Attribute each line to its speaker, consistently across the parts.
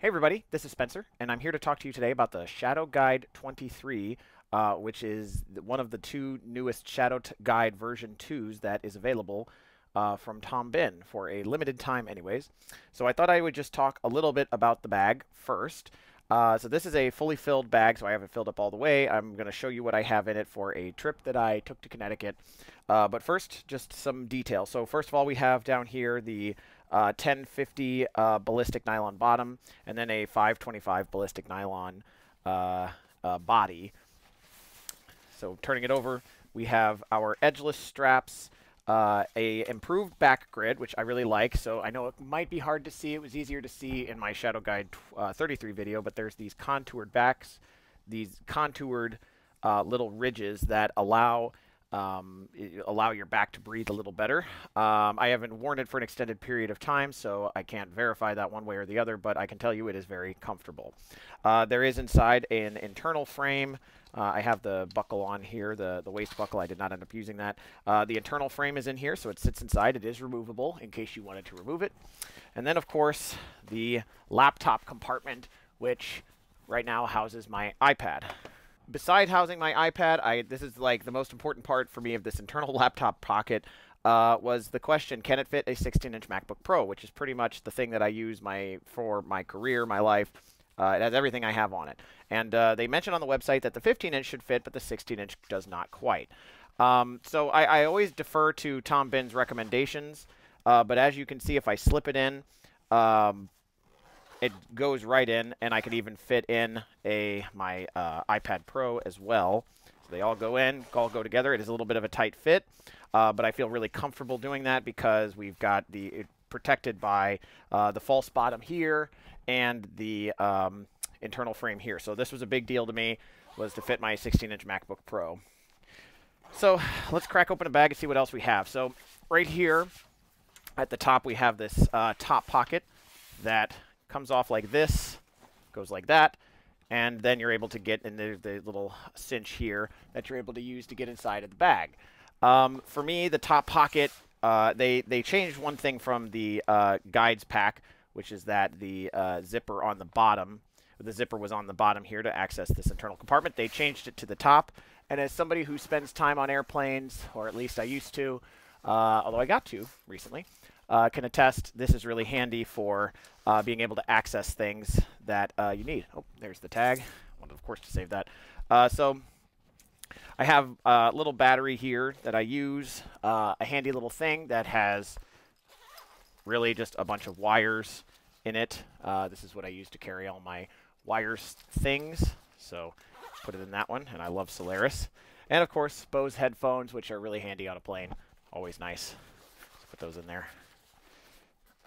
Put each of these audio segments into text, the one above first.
Speaker 1: Hey everybody, this is Spencer, and I'm here to talk to you today about the Shadow Guide 23, uh, which is one of the two newest Shadow Guide version 2s that is available uh, from Tom Bihn for a limited time anyways. So I thought I would just talk a little bit about the bag first. Uh, so this is a fully filled bag, so I haven't filled up all the way. I'm going to show you what I have in it for a trip that I took to Connecticut. Uh, but first, just some details. So first of all, we have down here the uh, 1050 uh, ballistic nylon bottom, and then a 525 ballistic nylon uh, uh, body. So turning it over, we have our edgeless straps, uh, a improved back grid, which I really like. So I know it might be hard to see. It was easier to see in my Shadow Guide uh, 33 video, but there's these contoured backs, these contoured little ridges that allow um, allow your back to breathe a little better. Um, I haven't worn it for an extended period of time, so I can't verify that one way or the other, but I can tell you it is very comfortable. Uh, there is inside an internal frame. Uh, I have the buckle on here, the, the waist buckle. I did not end up using that. Uh, the internal frame is in here, so it sits inside. It is removable in case you wanted to remove it. And then, of course, the laptop compartment, which right now houses my iPad beside housing my iPad, I this is like the most important part for me of this internal laptop pocket. Uh, was the question, can it fit a 16-inch MacBook Pro, which is pretty much the thing that I use my for my career, my life. Uh, it has everything I have on it. And uh, they mentioned on the website that the 15-inch should fit, but the 16-inch does not quite. Um, so I, I, always defer to Tom Bihn's recommendations. Uh, but as you can see, if I slip it in, um, it goes right in, and I could even fit in a my uh, iPad Pro as well. So they all go in, all go together. It is a little bit of a tight fit, uh, but I feel really comfortable doing that because we've got the protected by uh, the false bottom here and the um, internal frame here. So this was a big deal to me, was to fit my 16-inch MacBook Pro. So let's crack open a bag and see what else we have. So right here at the top, we have this uh, top pocket that comes off like this, goes like that, and then you're able to get in the, the little cinch here that you're able to use to get inside of the bag. Um, for me, the top pocket, uh, they, they changed one thing from the uh, Guide's Pack, which is that the uh, zipper on the bottom, the zipper was on the bottom here to access this internal compartment. They changed it to the top, and as somebody who spends time on airplanes, or at least I used to, uh, although I got to recently, uh, can attest this is really handy for uh, being able to access things that uh, you need. Oh, there's the tag. I wanted, of course, to save that. Uh, so I have a little battery here that I use, uh, a handy little thing that has really just a bunch of wires in it. Uh, this is what I use to carry all my wires things. So put it in that one, and I love Solaris. And, of course, Bose headphones, which are really handy on a plane. Always nice. Let's put those in there.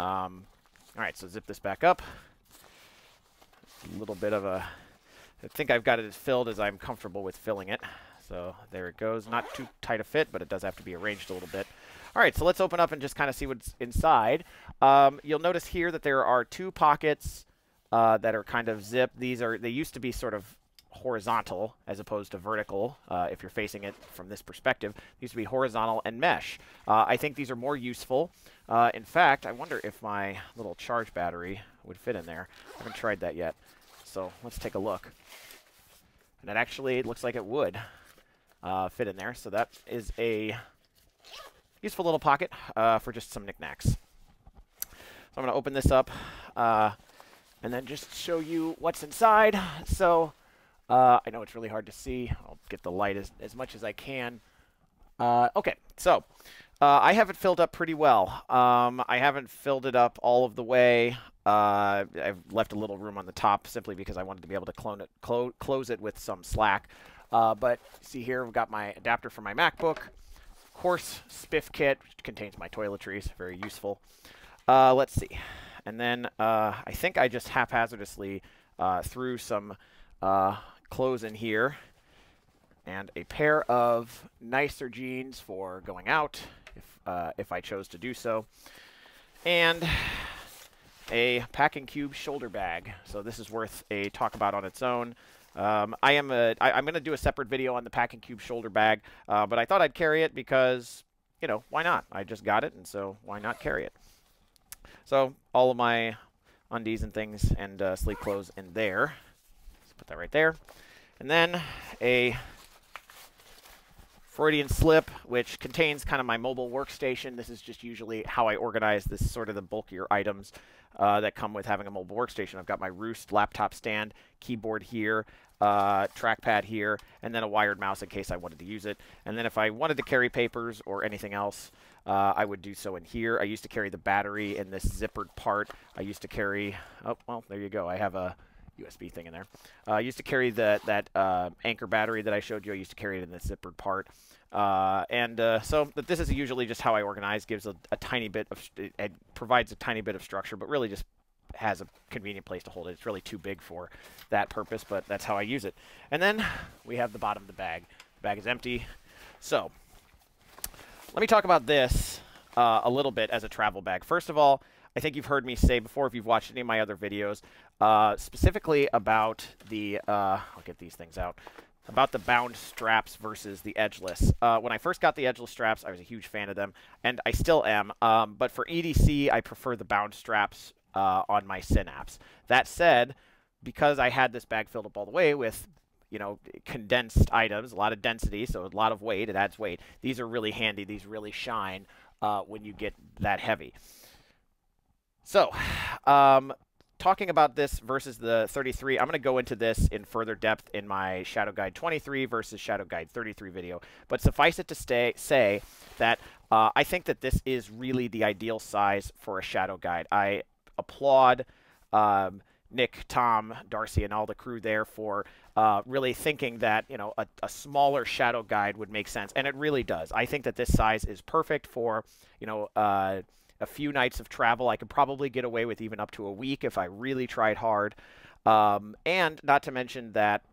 Speaker 1: Um, all right, so zip this back up. A little bit of a, I think I've got it as filled as I'm comfortable with filling it. So there it goes. Not too tight a fit, but it does have to be arranged a little bit. All right, so let's open up and just kind of see what's inside. Um, you'll notice here that there are two pockets uh, that are kind of zipped. These are, they used to be sort of horizontal as opposed to vertical uh, if you're facing it from this perspective. These to be horizontal and mesh. Uh, I think these are more useful. Uh, in fact, I wonder if my little charge battery would fit in there. I haven't tried that yet. So let's take a look. And it actually looks like it would uh, fit in there. So that is a useful little pocket uh, for just some knickknacks. So I'm going to open this up uh, and then just show you what's inside. So uh, I know it's really hard to see. I'll get the light as, as much as I can. Uh, okay, so uh, I have it filled up pretty well. Um, I haven't filled it up all of the way. Uh, I've left a little room on the top simply because I wanted to be able to clone it, clo close it with some slack. Uh, but see here, we've got my adapter for my MacBook. Of Course spiff kit, which contains my toiletries, very useful. Uh, let's see. And then I think I just haphazardly threw some clothes in here and a pair of nicer jeans for going out if, uh, if I chose to do so. And a packing cube shoulder bag. So this is worth a talk about on its own. Um, I am a, I, I'm going to do a separate video on the packing cube shoulder bag, uh, but I thought I'd carry it because, you know, why not? I just got it, and so why not carry it? So all of my undies and things and uh, sleep clothes in there. Put that right there. And then a Freudian slip, which contains kind of my mobile workstation. This is just usually how I organize this sort of the bulkier items uh, that come with having a mobile workstation. I've got my Roost laptop stand, keyboard here, uh, trackpad here, and then a wired mouse in case I wanted to use it. And then if I wanted to carry papers or anything else, uh, I would do so in here. I used to carry the battery in this zippered part. I used to carry, oh, well, there you go. I have a USB thing in there. Uh, I used to carry the, that uh, Anker battery that I showed you. I used to carry it in the zippered part. Uh, and uh, so this is usually just how I organize, gives a, a tiny bit of, it provides a tiny bit of structure, but really just has a convenient place to hold it. It's really too big for that purpose, but that's how I use it. And then we have the bottom of the bag. The bag is empty. So let me talk about this uh, a little bit as a travel bag. First of all, I think you've heard me say before if you've watched any of my other videos, uh, specifically about the, uh, I'll get these things out, about the bound straps versus the edgeless. Uh, when I first got the edgeless straps, I was a huge fan of them, and I still am. Um, but for EDC, I prefer the bound straps uh, on my Synapse. That said, because I had this bag filled up all the way with you know, condensed items, a lot of density, so a lot of weight, it adds weight. These are really handy. These really shine uh, when you get that heavy. So, um, talking about this versus the 33, I'm going to go into this in further depth in my Shadow Guide 23 versus Shadow Guide 33 video. But suffice it to stay, say that uh, I think that this is really the ideal size for a Shadow Guide. I applaud um, Nick, Tom, Darcy, and all the crew there for uh, really thinking that you know a, a, smaller shadow guide would make sense, and it really does. I think that this size is perfect for you know uh, a few nights of travel. I could probably get away with even up to a week if I really tried hard. Um, and not to mention that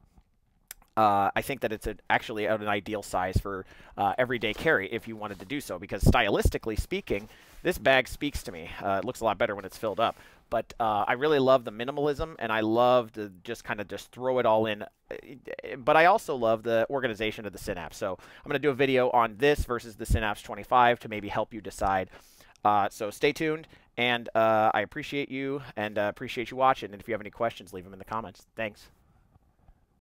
Speaker 1: uh, I think that it's a, actually an ideal size for uh, everyday carry if you wanted to do so, because stylistically speaking, this bag speaks to me. Uh, it looks a lot better when it's filled up. But uh, I really love the minimalism, and I love to just kind of just throw it all in. But I also love the organization of the Synapse. So I'm going to do a video on this versus the Synapse 25 to maybe help you decide uh, so stay tuned, and uh, I appreciate you and uh, appreciate you watching. And if you have any questions, leave them in the comments. Thanks.